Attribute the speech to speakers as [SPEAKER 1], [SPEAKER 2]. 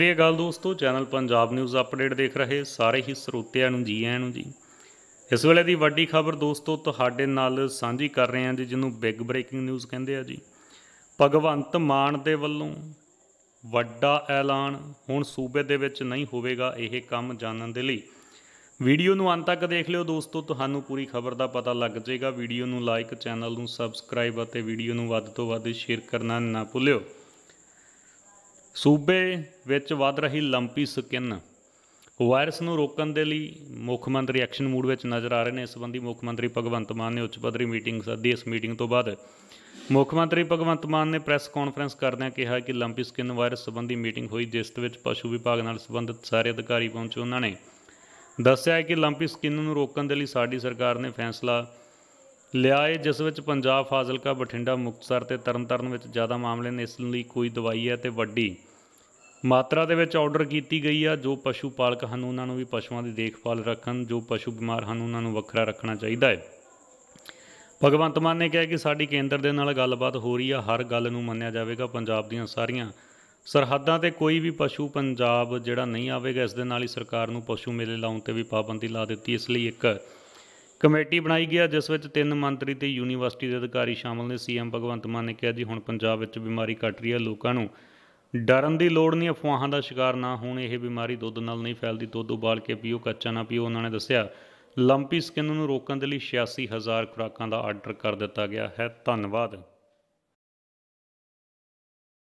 [SPEAKER 1] ਸ੍ਰੀ ਅਕਾਲ ਦੋਸਤੋ, channel Punjab news update ਦੇਖ ਰਹੇ ਸਾਰੇ ਹੀ ਸਰੋਤਿਆਂ ਨੂੰ ਜੀ ਆਇਆਂ ਨੂੰ ਜੀ। ਇਸ ਵੇਲੇ ਦੀ ਵੱਡੀ ਖਬਰ ਦੋਸਤੋ, ਤੁਹਾਡੇ ਨਾਲ ਸਾਂਝੀ ਕਰ ਰਹੇ ਹਾਂ ਜੀ, ਜਿਹਨੂੰ ਬਿਗ ਬ੍ਰੇਕਿੰਗ ਨਿਊਜ਼ ਕਹਿੰਦੇ ਆ ਜੀ। ਭਗਵੰਤ ਮਾਨ ਦੇ ਵੱਲੋਂ ਵੱਡਾ ਐਲਾਨ ਹੁਣ ਸੂਬੇ ਦੇ ਵਿੱਚ ਨਹੀਂ ਹੋਵੇਗਾ ਇਹ ਕੰਮ ਜਾਣਨ ਦੇ ਲਈ। ਵੀਡੀਓ ਨੂੰ ਅੰਤ ਤੱਕ ਦੇਖ ਲਿਓ ਦੋਸਤੋ, ਤੁਹਾਨੂੰ ਪੂਰੀ ਖਬਰ ਦਾ ਪਤਾ ਲੱਗ ਜਾਏਗਾ। ਵੀਡੀਓ ਨੂੰ ਲਾਈਕ ਚੈਨਲ ਨੂੰ ਸਬਸਕ੍ਰਾਈਬ ਅਤੇ ਵੀਡੀਓ ਨੂੰ ਵੱਧ ਤੋਂ ਵੱਧ ਸ਼ੇਅਰ ਕਰਨਾ ਨਾ ਭੁੱਲਿਓ। ਸੂਬੇ ਵਿੱਚ ਵੱਧ ਰਹੀ ਲੰਪੀ ਸਕਿਨ ਵਾਇਰਸ ਨੂੰ ਰੋਕਣ ਦੇ ਲਈ ਮੁੱਖ ਮੰਤਰੀ ਐਕਸ਼ਨ ਮੂਡ ਵਿੱਚ ਨਜ਼ਰ ਆ ਰਹੇ ਨੇ। ਇਸ ਸੰਬੰਧੀ ਮੁੱਖ ਮੰਤਰੀ ਭਗਵੰਤ ਮਾਨ ਨੇ ਉੱਚ ਪੱਧਰੀ ਮੀਟਿੰਗ ਸੱਦੀ ਇਸ ਮੀਟਿੰਗ ਤੋਂ ਬਾਅਦ ਮੁੱਖ ਮੰਤਰੀ ਭਗਵੰਤ ਮਾਨ ਨੇ ਪ੍ਰੈਸ ਕਾਨਫਰੰਸ ਕਰਦਿਆਂ ਕਿਹਾ ਕਿ ਲੰਪੀ ਸਕਿਨ ਵਾਇਰਸ ਸੰਬੰਧੀ ਮੀਟਿੰਗ ਹੋਈ, ਜਿਸ ਵਿੱਚ ਪਸ਼ੂ ਵਿਭਾਗ ਨਾਲ ਸੰਬੰਧਿਤ ਸਾਰੇ ਅਧਿਕਾਰੀ ਪਹੁੰਚੇ। ਉਹਨਾਂ ਨੇ ਦੱਸਿਆ ਹੈ ਕਿ ਲੰਪੀ ਸਕਿਨ ਨੂੰ ਰੋਕਣ ਦੇ ਲਈ ਸਾਡੀ ਸਰਕਾਰ ਨੇ ਫੈਸਲਾ ਲਿਆ ਹੈ ਜਿਸ ਵਿੱਚ ਪੰਜਾਬ, ਫਾਜ਼ਿਲਕਾ, ਬਠਿੰਡਾ, ਮੁਕਤਸਰ ਤੇ ਤਰਨਤਾਰਨ ਵਿੱਚ ਜ਼ਿਆਦਾ ਮਾਮਲੇ ਨੇ। ਇਸ ਲਈ ਕੋਈ ਦਵਾਈ ਹੈ ਤੇ ਵੱਡੀ ਮਾਤਰਾ ਦੇ ਵਿੱਚ ਆਰਡਰ ਕੀਤੀ ਗਈ ਆ, ਜੋ ਪਸ਼ੂ ਪਾਲਕ ਹਨ, ਉਹਨਾਂ ਨੂੰ ਵੀ ਪਸ਼ੂਆਂ ਦੀ ਦੇਖਭਾਲ ਰੱਖਣ, ਜੋ ਪਸ਼ੂ ਬਿਮਾਰ ਹਨ, ਉਹਨਾਂ ਨੂੰ ਵੱਖਰਾ ਰੱਖਣਾ ਚਾਹੀਦਾ ਹੈ। ਭਗਵੰਤ ਮਾਨ ਨੇ ਕਿਹਾ ਕਿ ਸਾਡੀ ਕੇਂਦਰ ਦੇ ਨਾਲ ਗੱਲਬਾਤ ਹੋ ਰਹੀ ਆ, ਹਰ ਗੱਲ ਨੂੰ ਮੰਨਿਆ ਜਾਵੇਗਾ ਪੰਜਾਬ ਦੀਆਂ ਸਾਰੀਆਂ ਸਰਹੱਦਾਂ ਤੇ ਕੋਈ ਵੀ ਪਸ਼ੂ ਪੰਜਾਬ ਜਿਹੜਾ ਨਹੀਂ ਆਵੇਗਾ, ਇਸ ਦੇ ਨਾਲ ਹੀ ਸਰਕਾਰ ਨੂੰ ਪਸ਼ੂ ਮੇਲੇ ਲਾਉਣ ਤੇ ਵੀ ਪਾਬੰਦੀ ਲਾ ਦਿੱਤੀ, ਇਸ ਲਈ ਇੱਕ ਕਮੇਟੀ ਬਣਾਈ ਗਿਆ ਜਿਸ ਵਿੱਚ ਤਿੰਨ ਮੰਤਰੀ ਤੇ ਯੂਨੀਵਰਸਿਟੀ ਦੇ ਅਧਿਕਾਰੀ ਸ਼ਾਮਲ ਨੇ। ਸੀਐਮ ਭਗਵੰਤ ਮਾਨ ਨੇ ਕਿਹਾ ਜੀ, ਹੁਣ ਪੰਜਾਬ ਵਿੱਚ ਬਿਮਾਰੀ ਘਟ ਰਹੀ ਹੈ ਲੋਕਾਂ ਨੂੰ ਡਰਨ ਦੀ ਲੋੜ ਨਹੀਂ, ਅਫਵਾਹਾਂ ਦਾ ਸ਼ਿਕਾਰ ਨਾ ਹੋਣ, ਇਹ ਬਿਮਾਰੀ ਦੁੱਧ ਨਾਲ ਨਹੀਂ ਫੈਲਦੀ, ਦੁੱਧ ਉਬਾਲ ਕੇ ਪੀਓ, ਕੱਚਾ ਨਾ ਪੀਓ, ਉਹਨਾਂ ਨੇ ਦੱਸਿਆ। ਲੰਪੀ ਸਕਿਨ ਨੂੰ ਰੋਕਣ ਦੇ ਲਈ 86000 ਖੁਰਾਕਾਂ ਦਾ ਆਰਡਰ ਕਰ ਦਿੱਤਾ ਗਿਆ ਹੈ। ਧੰਨਵਾਦ।